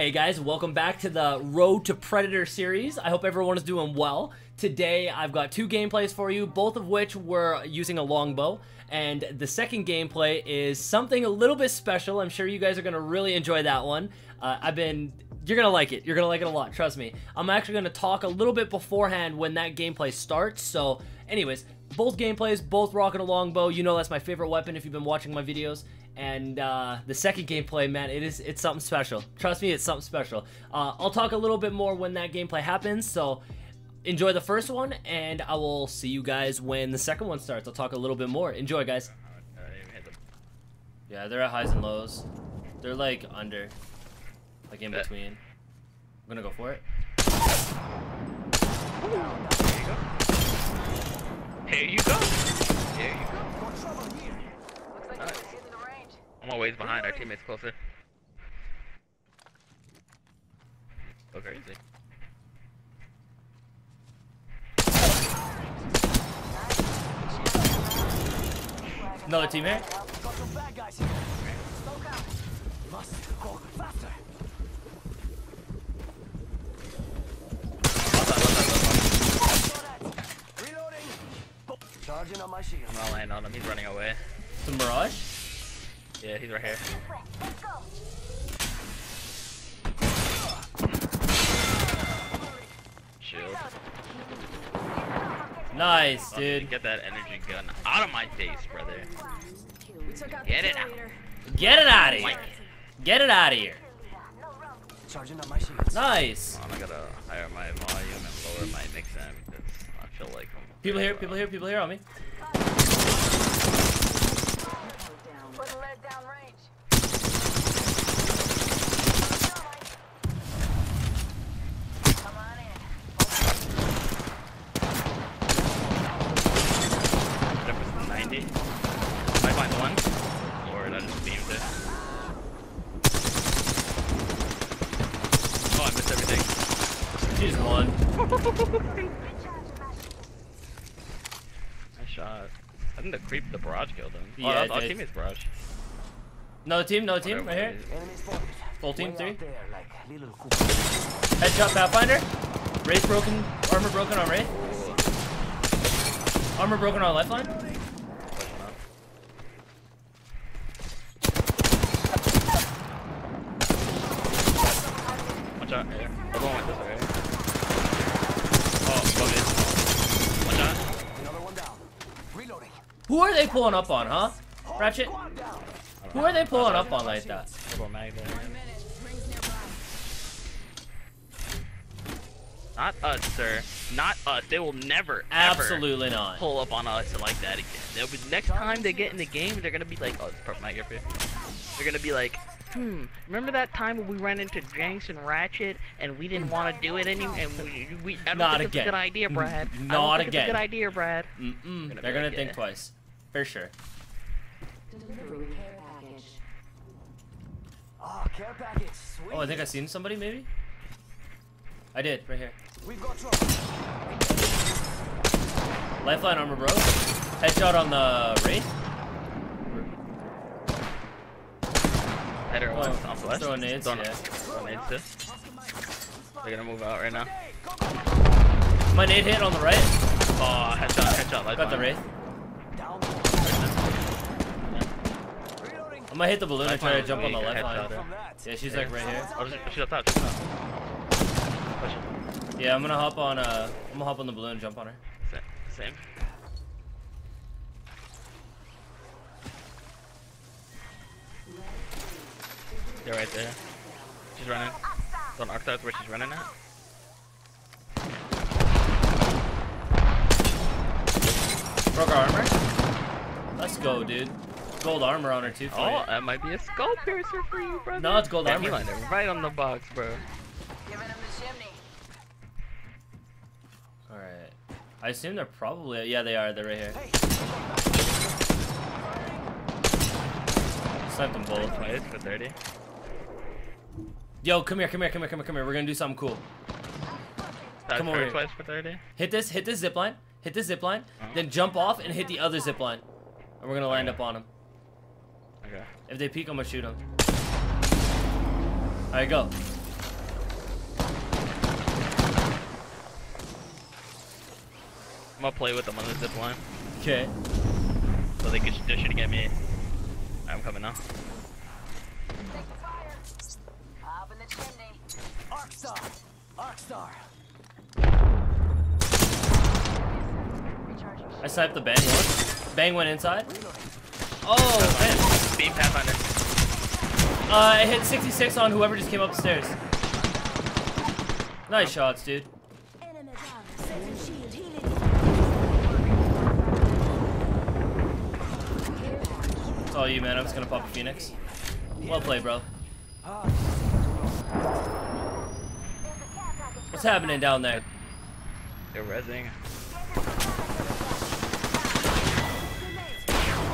Hey guys, welcome back to the Road to Predator series. I hope everyone is doing well. Today I've got two gameplays for you, both of which were using a longbow. And the second gameplay is something a little bit special. I'm sure you guys are going to really enjoy that one. Uh, I've been you're gonna like it. You're gonna like it a lot, trust me. I'm actually gonna talk a little bit beforehand when that gameplay starts. So, anyways, both gameplays, both rocking a longbow. You know that's my favorite weapon if you've been watching my videos. And uh, the second gameplay, man, it is it's something special. Trust me, it's something special. Uh, I'll talk a little bit more when that gameplay happens. So enjoy the first one, and I will see you guys when the second one starts. I'll talk a little bit more. Enjoy, guys. Yeah, they're at highs and lows. They're like under, like in between. I'm gonna go for it. Here you go. Here you go. Nice. I'm always behind our teammates closer. Go crazy. Another teammate. Got some bad guys here. Smoke out. Must go faster. Reloading. Charging on my shield. I'm not landing on him. He's running away. The Mirage. Yeah, he's right here. Shield. Nice, dude, dude. Get that energy gun out of my face, brother. Get it out. Get it out of here. Get it out of here. Charging on my shields. Nice. Hold on, I gotta higher my volume and lower my mix amp because I feel like I'm People here, people here, people here on me. Putting lead down range. Come on in. That was 90. Might find one. Lord, I just beamed it. Oh, I missed everything. She's one. Nice shot. I think the creep, the barrage killed him. Oh, yeah, oh, it our did. teammate's barrage. Another team, another team, right here. Full team, three. like. Headshot Pathfinder. Wraith broken, armor broken on Wraith. Armor broken on Lifeline. Pushing up. Watch out. Here. We're going with this way. Oh, bucket. Watch out. Another one down. Reloading. Who are they pulling up on, huh? Ratchet. Who are they pulling up on like that? Little mag there. Not us, sir. Not us. They will never, ever Absolutely not. pull up on us like that again. They'll be, next time they get in the game, they're gonna be like, oh, it's purple up here. They're gonna be like, hmm, remember that time when we ran into Jankz and Ratchet and we didn't want to do it anymore? And we, we I don't Not think it's a good idea, Brad. I Not don't think again. It's a good idea, Brad. Mm-mm. Gonna They're gonna like, think yeah. twice. For sure. Oh, care package. Sweet. Oh, I think I seen somebody maybe? I did, right here. We've got trouble. Lifeline armor bro. Headshot on the Wraith. Header Oh, one on west. throwing nades, Throwing- yeah. throwing nades too. They're gonna move out right now. My nade hit on the right. Oh, headshot, headshot. Lifeline. Got the Wraith. Down. Reloading. I'm gonna hit the balloon and try to jump on the left lifeline. headshot. From. Yeah, she's like right here. Oh, she's, she's up top. She's up top. Push it. Yeah, I'm gonna hop on uh I'm gonna hop on the balloon and jump on her. Sa- Same. They're right there. She's running. It's on Arctos where she's running at. Broke her armor. Let's go, dude. Gold armor on her too. For Oh, you. that might be a skull piercer for you, brother. No, it's gold Yeah, armor. he right on the box, bro. Giving him the chimney. All right. I assume they're probably yeah they are. They're right here. Hey. Sniped them both. Twice for 30. Yo, come here, come here, come here, come here, come here. We're gonna do something cool. That's Come over here. twice for 30. Hit this, hit this zip line, hit this zip line, Uh-huh. then jump off and hit the other zip line, and we're gonna land Okay. up on them. If they peek, I'm gonna shoot them. Alright, go. I'm gonna play with them on the zip line. Okay. So they can do shit at me. Right, I'm coming now. Up in the chimney. I sniped the bang one. Bang went inside. Oh, man. Beam Pathfinder. Uh, I hit 66 on whoever just came upstairs. Nice shots, dude. Enemy down. Setting shield. Healing. It's all you, man. I'm just gonna pop a phoenix. Well played, bro. What's happening down there? They're rezzing.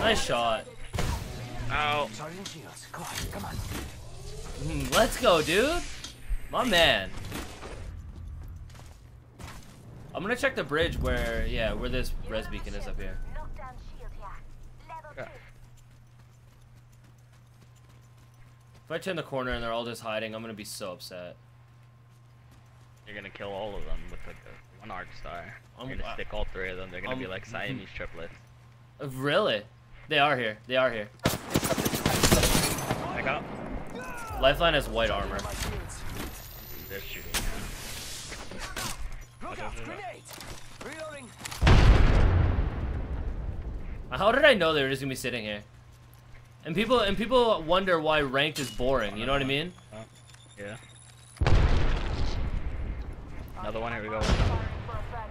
Nice shot. Ow. Charging shields. Come on, come on. Mm, Let's go, dude. My man. I'm gonna check the bridge where, yeah, where this res beacon is up here. Knockdown shield here. Level Yeah. If I turn the corner and they're all just hiding, I'm gonna be so upset. You're gonna kill all of them with like a, one arc star. I'm- You're gonna stick all three of them. They're gonna be I'm- like Siamese triplets. Really? They are here. They are here. Back up. Lifeline has white armor. They're shooting. Look Okay, out! okay, okay. Grenade! Reloading! How did I know they were just gonna be sitting here? And people and people wonder why ranked is boring. You know what I mean? Yeah. Another one. Here we go. Firing for effect.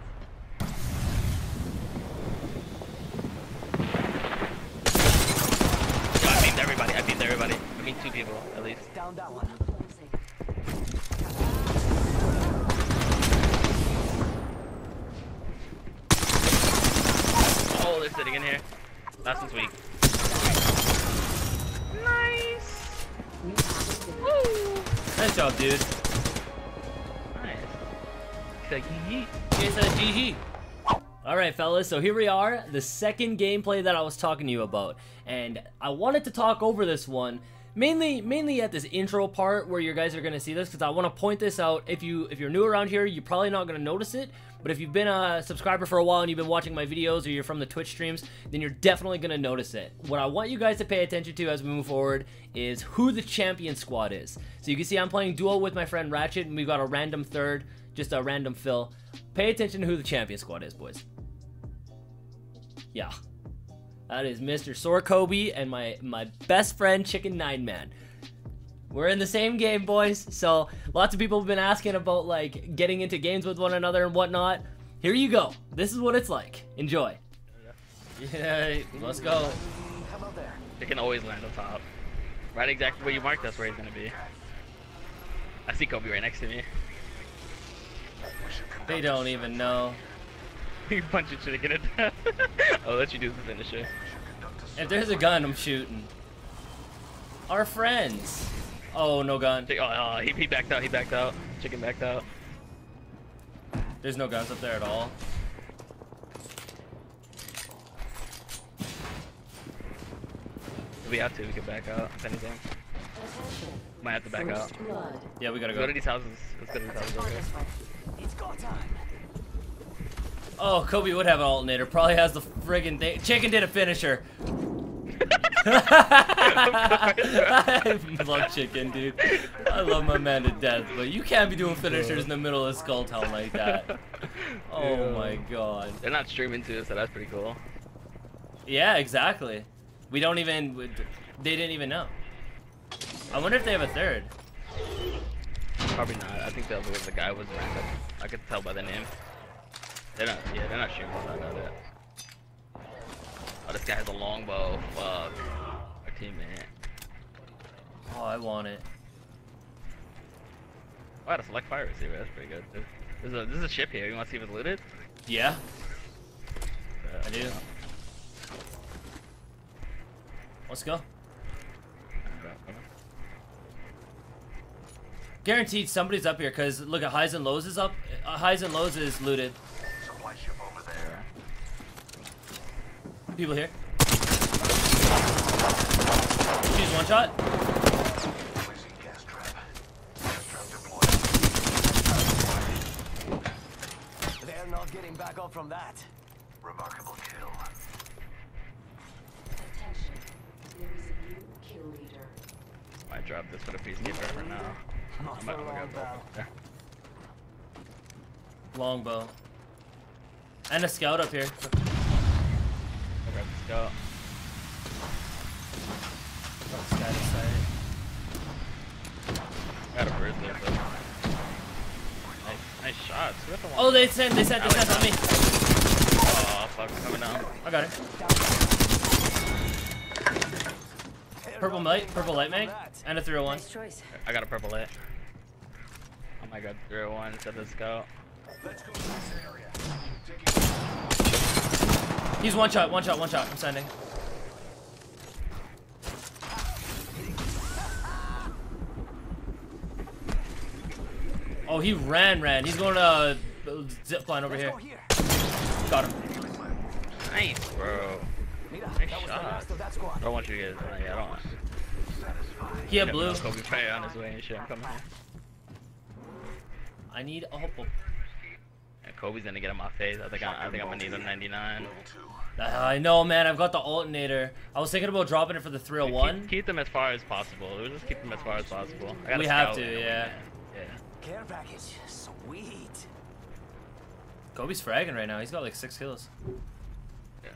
Yo, I beamed everybody. I beamed everybody. I mean, two people at least. Down that one. Oh, they're sitting in here. Last one's weak. Nice. Nice job, dude. Nice. He's like, yeet. It's a GG. All right, fellas. So here we are, the second gameplay that I was talking to you about, and I wanted to talk over this one mainly, mainly at this intro part where you guys are gonna see this because I want to point this out. If you if you're new around here, you're probably not gonna notice it, but if you've been a subscriber for a while and you've been watching my videos or you're from the Twitch streams, then you're definitely gonna notice it. What I want you guys to pay attention to as we move forward is who the champion squad is. So you can see I'm playing duo with my friend Ratchet, and we've got a random third, just a random fill. Pay attention to who the champion squad is, boys. Yeah. That is Mr. Soar Kobi and my my best friend Chicken Nine Man. We're in the same game, boys. So lots of people have been asking about like getting into games with one another and whatnot. Here you go. This is what it's like. Enjoy. Yeah, let's go. Come out there. They can always land on top. Right exactly where you marked, that's where he's gonna be. I see Kobi right next to me. They don't even know. you punch it to get it death. I'll let you do the finisher. If there's a gun, I'm shooting. Our friends. Oh, no gun. Oh, oh, he, he backed out, he backed out. Chicken backed out. There's no guns up there at all. If we have to, we can back out, if anything. Might have to back out. Blood. Yeah, we gotta Go to these houses. Let's go to these houses over here. It's go time. Oh, Kobi would have an alternator. Probably has the friggin' thing. Chicken did a finisher. I love chicken, dude. I love my man to death, but you can't be doing finishers in the middle of Skull Town like that. Oh Yeah. my god. They're not streaming too, so that's pretty cool. Yeah, exactly. We don't even. They didn't even know. I wonder if they have a third. Probably not. I think the other the guy was random. I could tell by the name. They're not. Yeah, they're not shooting, I know that. Oh, this guy has a longbow. Fuck. Our teammate. Oh, I want it. Oh, I had a select fire receiver. That's pretty good. There's, there's a there's a ship here. You want to see if it's looted? Yeah, Uh, I do. Let's go. Guaranteed somebody's up here because look at Highs and Lows is up. Uh, Highs and Lows is looted. People here. She's one shot. They're not getting back up from that. Remarkable kill. Attention. There is a new kill leader. Might drop this for the peacekeeper for now. Not I for might a I'm gonna go there. Longbow. And a scout up here. Okay, let's go. Oh, scout inside. Got a bird there, though. Nice, nice shots. The one? Oh, they sent, they sent, they sent on me. Oh, fuck, coming down. I got it. Purple light, purple light mag, and a 301. Nice choice. I got a purple lit. Oh my god, 301 instead of scout. Let's go to this area. He's one shot, one shot, one shot. I'm sending. Oh, he ran, ran. He's going to uh, zip line over here. here. Got him. Nice, bro. Nice that was the shot. last of that squad. I don't want you guys. Uh, yeah, I don't want. He had blue. Kobe Bryant on his way and shit. I'm coming. I need a hope. Yeah, Kobi's gonna get in my face. I think I, I think I'm gonna need a 99. Uh, I know, man. I've got the alternator. I was thinking about dropping it for the 301. keep them as far as possible. We'll just keep them as far as possible. I We have to, yeah. Yeah. Care package. Sweet. Kobi's fragging right now. He's got like six kills. Yeah.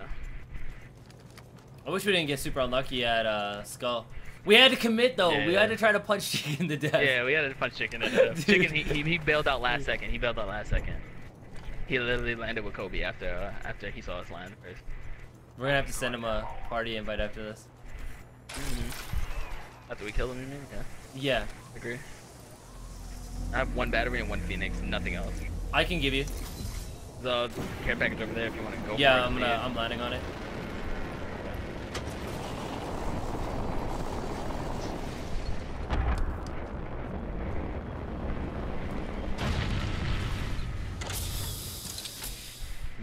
I wish we didn't get super unlucky at uh, Skull. We had to commit though. Yeah, We Yeah. had to try to punch Chicken to death. Yeah, we had to punch chicken in death. Chicken, he, he, he bailed out last second. He bailed out last second. He literally landed with Kobi after uh, after he saw us land first. We're gonna have to send him a party invite after this. After we kill him, you mean? Yeah, Yeah, agree. I have one battery and one phoenix, nothing else. I can give you. The care package over there if you want to go. Yeah, for it, I'm gonna. I'm landing on it.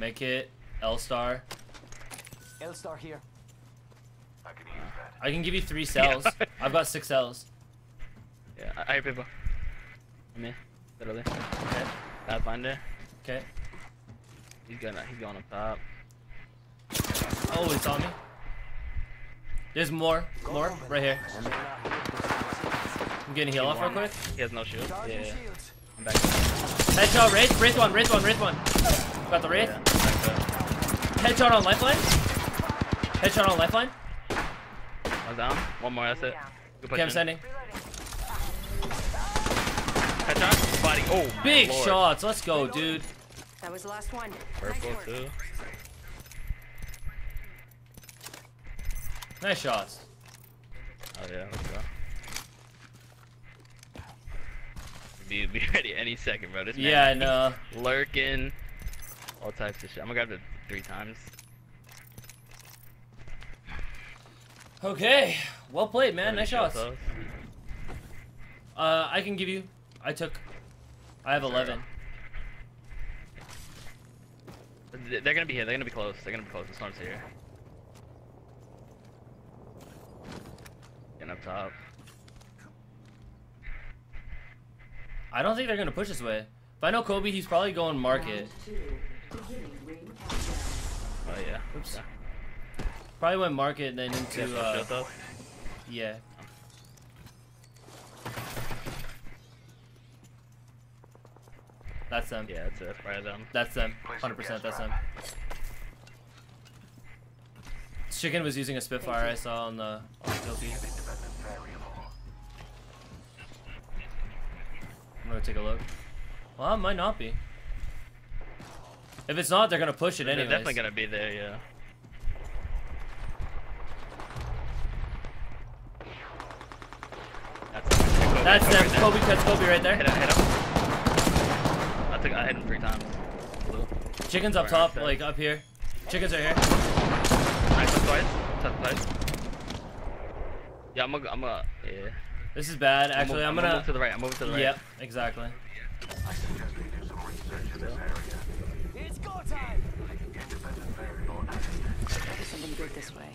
Make it L star. L-Star here. I can use that. I can give you three cells. I've got six cells. Yeah, I, I hear people. Me, literally. Okay. Pathfinder. Okay. He's gonna he's going up top. Oh, it's on me. There's more. More right here. I'm getting heal off real quick. He has no shield. Yeah, yeah. I'm back. Headshot, Wraith, Wraith one, Wraith one, Wraith one. Got the Wraith. Yeah. Headshot on lifeline. Headshot on lifeline. One's down. One more. That's it. Good Okay, I'm push in. sending. Headshot. Body. Oh. Big lord. shots. Let's go, dude. That was the last one. Purple nice too. Nice shots. Oh yeah, let's go. Be, be ready any second, bro. This man Yeah, I know. lurking, all types of shit. I'm gonna grab it three times. Okay. Well played, man. Nice shots. us? Uh, I can give you. I took. I have 11. Th- They're gonna be here. They're gonna be close. They're gonna be close. The storm's here. Getting up top. I don't think they're gonna push this way. If I know Kobi, he's probably going market. Two. Beginning ring countdown. Oh yeah. Oops. Probably went market and then into uh, yeah. That's them. Yeah, that's it. That's probably them. That's them. 100% that's them. Chicken was using a Spitfire I saw on the on the kill feed. Independent variable. I'm gonna take a look. Well, it might not be. If it's not, they're gonna push it They're definitely gonna be there. Yeah. That's. That's them. right there. Kobi cuts Kobi right Hit there. him, hit him. I took, I hit him three times. Blue. Chicken's up top, like up here. Chickens are here. Nice, twice. Twice. Yeah, I'm gonna, I'm gonna, yeah. This is bad. Actually, I'm move, gonna. move to the right. I'm moving to the right. Yep, exactly. do it this way.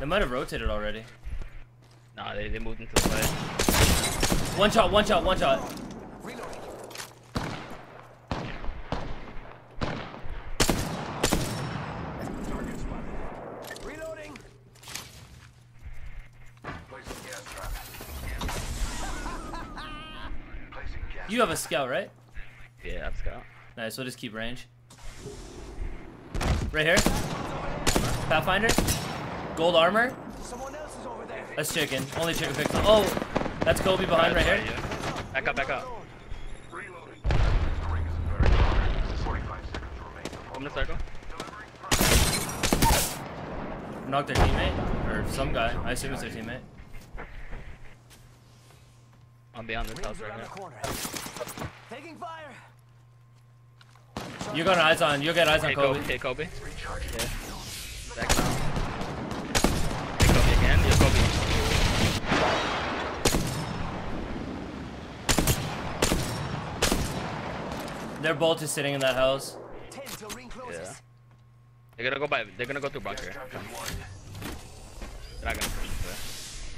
They might have rotated already. Nah, they, they moved into the play. One shot, one shot, one shot. You have a scout, right? Yeah, I have a scout. Nice, we'll just keep range. Right here. Pathfinder. Gold armor. Someone else is over there. That's chicken. Only chicken picks. Oh, that's Kobi behind right here. Yeah. Back up, back up. Reloading. The ring is very hard. 45 seconds remain. Open the circle. Knocked their teammate. Or some guy. I assume it's their teammate. I'm beyond this house Rings right around the now. corner. Taking fire. You got eyes on. You'll get eyes on Kobi. Kobi. Hit Kobi. Yeah. Back up. Hit Kobi again. Kobi. They're both just sitting in that house. Ten till ring closes. Yeah. They're gonna go by. They're gonna go through bunker. They're not gonna push us.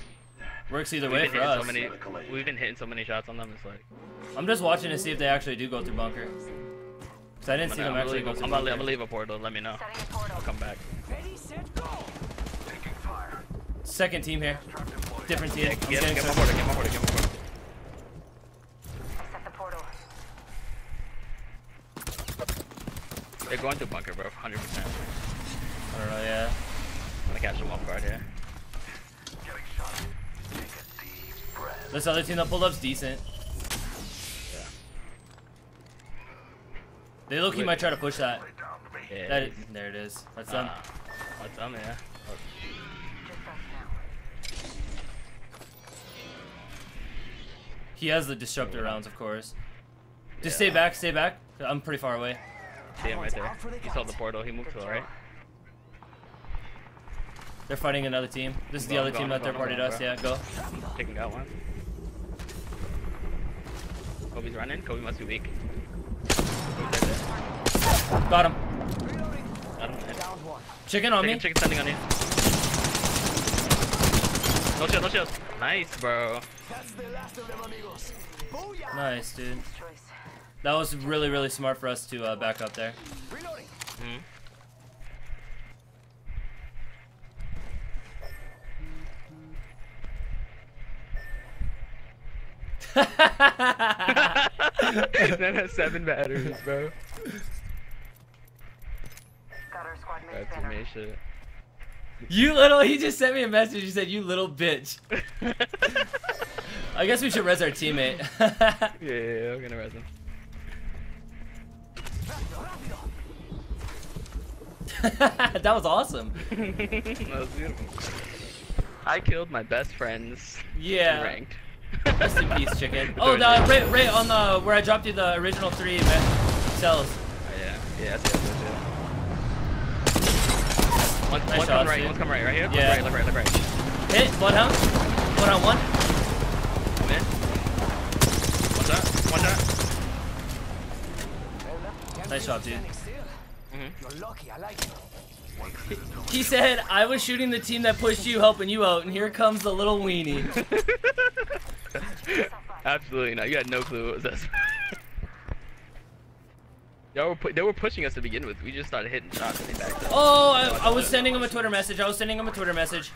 Works either We've way for us. so many. We've been hitting so many shots on them. It's like. I'm just watching to see if they actually do go through bunker. Cause I didn't see them I'm, actually go I'm, gonna, I'm gonna leave a portal. Let me know. Setting a portal. I'll come back. Ready, set, go. Taking fire. Second team here. Different team. Yeah, I'm get, getting get my portal. Get my portal. Get my portal. I set the portal. They're going through bunker, bro. 100%. I'm don't know. Yeah. gonna catch them off guard here. Getting shot. Take a deep breath. This other team that pulled up's decent. They look he might try to push that. Yeah. That is, there it is. That's them. Uh, what's them? Yeah. Just us now. He has the disruptor rounds, of course. Just stay back, stay back. I'm pretty far away. See him right there. He saw the portal. He moved to the right. They're fighting another team. This is the other team that they're partied us. Yeah, go. Taking out one. Kobi's running. Kobi must be weak. Kobi's right there. Got him. Got him. Nice. Down one. Chicken on Chicken, me. chicken standing on you. No shield, no shield. Nice, bro. That's the last of them, amigos. Booyah. Nice, dude. That was really, really smart for us to uh, back up there. Reloading. Mhm. that has seven batteries, bro. That's banner. me shit. you little. He just sent me a message. He said, "You little bitch." I guess we should res our teammate. yeah, yeah, yeah, I'm gonna res him. that was awesome. that was beautiful. I killed my best friends. Yeah. Ranked. Rest in peace, chicken. Oh, the right, right on the where I dropped you the original three ma- cells. Oh, yeah. Yeah, One, Nice one shots, come right, dude. one come right, right here? Yeah. Look right, look right, look right. Hit bloodhound. One on one. Come in. One shot, one shot. Nice shot, dude. Standing still. Mhm. You're lucky. I like it. He said, "I was shooting the team that pushed you, helping you out, and here comes the little weenie." Absolutely not. You had no clue what was this. Y'all were pu- they were pushing us to begin with. We just started hitting shots and they backed up. Oh, I, I was sending him a Twitter message. I was sending him a Twitter message.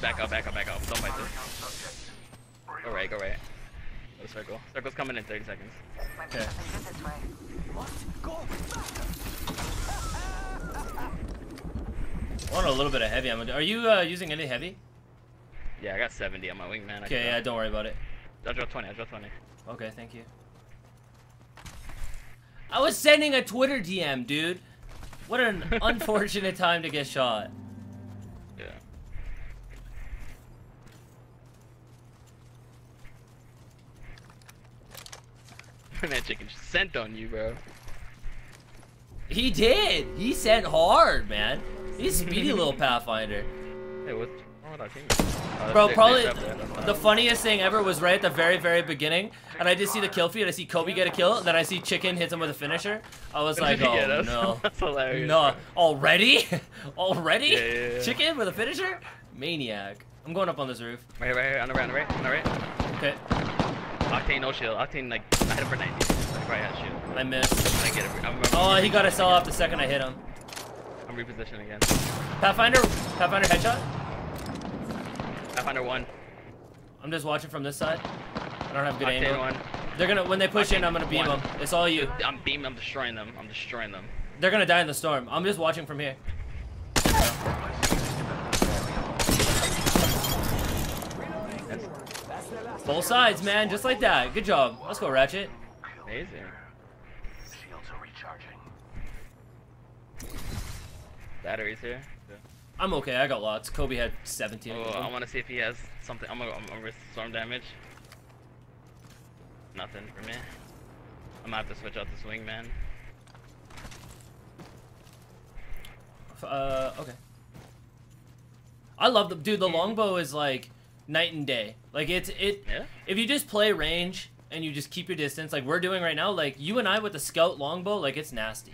Back up, back up, back up. Don't fight this. Go right, go right. Go circle. Circle's coming in 30 seconds. Okay. something good this way. Must go. I want a little bit of heavy ammo. Are you uh, using any heavy? Yeah, I got 70 on my wingman. I Okay, yeah, don't worry about it. I'll drop 20, I'll drop 20. Okay, thank you. I was sending a Twitter DM, dude. What an unfortunate time to get shot. Yeah. Man, chicken sent on you, bro. He did. He sent hard, man. He's a speedy little Pathfinder. Hey, what's wrong our team? Oh, Bro, they- probably the funniest thing ever was right at the very, very beginning, and I just see the kill feed. I see Kobi get a kill, then I see Chicken hits him with a finisher. I was like, oh Yeah, that's- no, That's hilarious. no, already, already, Yeah, yeah, yeah. Chicken with a finisher, maniac. I'm going up on this roof. Right here, right here, on the right, on the right, on the right. Okay, Octane, no shield. Octane, like, I hit him for 90. Like, right had shield. I missed. I get it. I'm, I'm, Oh, he got a cell off the second I hit him. I'm repositioning again. Pathfinder, Pathfinder headshot. I found her one. I'm just watching from this side. I don't have good Octane angle. one. They're gonna when they push in, I'm gonna beam One. them. It's all you. I'm beam. I'm destroying them. I'm destroying them. They're gonna die in the storm. I'm just watching from here. That's the last. Both sides, man, just like that. Good job. Let's go, Ratchet. Amazing. Shields are recharging. Batteries here. I'm okay. I got lots. Kobi had 17. Oh, I want to see if he has something. I'm gonna, I'm gonna risk storm damage. Nothing for me. I'm gonna have to switch out the swing, man. Uh, okay. I love the dude. The longbow is like night and day. Like it's it. Yeah. If you just play range and you just keep your distance, like we're doing right now, like you and I with the scout longbow, like it's nasty.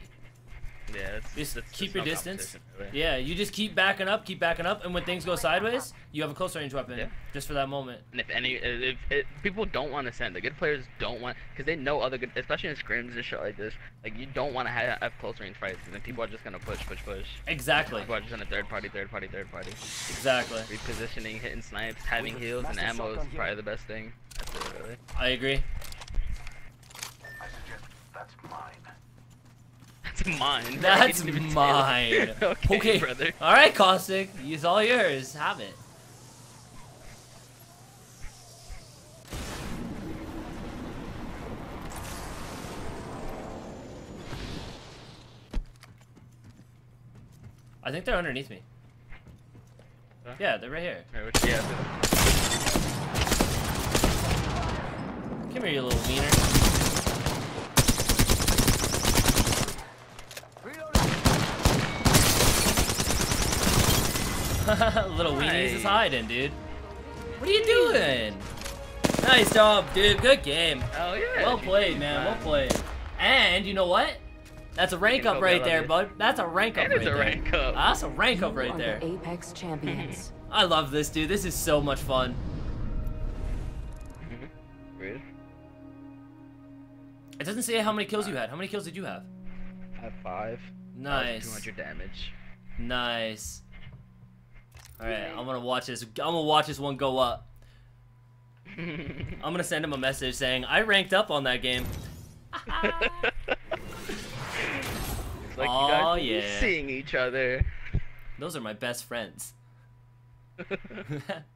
Yeah. It's, Just it's, keep it's your no distance. really. Yeah, you just keep backing up, keep backing up, and when things go sideways, you have a close range weapon Yeah. just for that moment. And if any, if, if people don't want to send, the good players don't want, because they know other good, especially in scrims and shit like this, like you don't want to have, have close range fights, because then people are just gonna push, push, push. Exactly. People are just in a third party, third party, third party. Exactly. Repositioning, hitting snipes, having heals and ammo is probably the best thing. That's it, really. I agree. I suggest that's mine. That's mine. That's You didn't even say mine. okay, okay, brother. All right, Caustic. It's all yours. Have it. I think they're underneath me. Huh? Yeah, they're right here. What- yeah, Come here, you little wiener. little weenies is hiding, dude. What are you doing? Nice job, dude. Good game. Oh yeah. Well played, man. Well played. And you know what? That's a rank up right there, love bud. That's a rank up And right it's a there. rank up. That's a rank up right are there. the Apex champions. I love this, dude. This is so much fun. Mhm. Rude. It doesn't say how many kills you had. How many kills did you have? I have five. Nice. 200 damage. Nice. All right, I'm gonna watch this. I'm gonna watch this one go up. I'm gonna send him a message saying I ranked up on that game. It's like Aw, you guys yeah. seeing each other. Those are my best friends.